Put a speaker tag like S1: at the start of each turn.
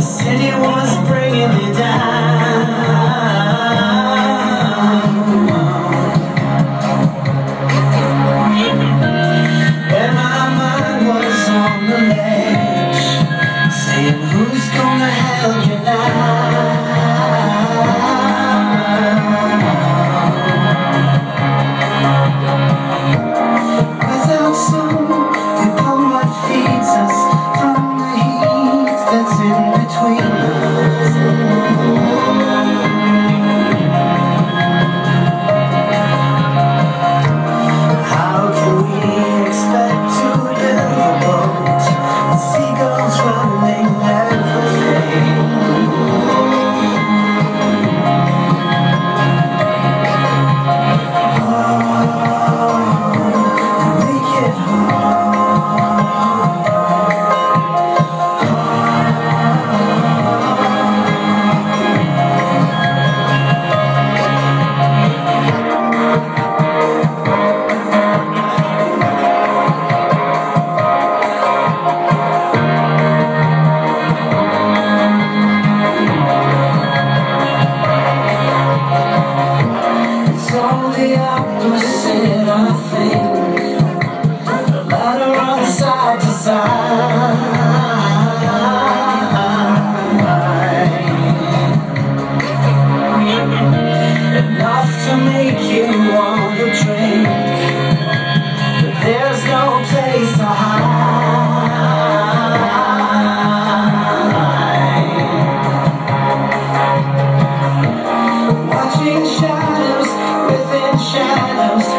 S1: city was bringing me down. And my mind was on the ledge Saying who's gonna help you now Ladder side to side Enough to make you want to drink But there's no place to hide Watching shadows within shadows.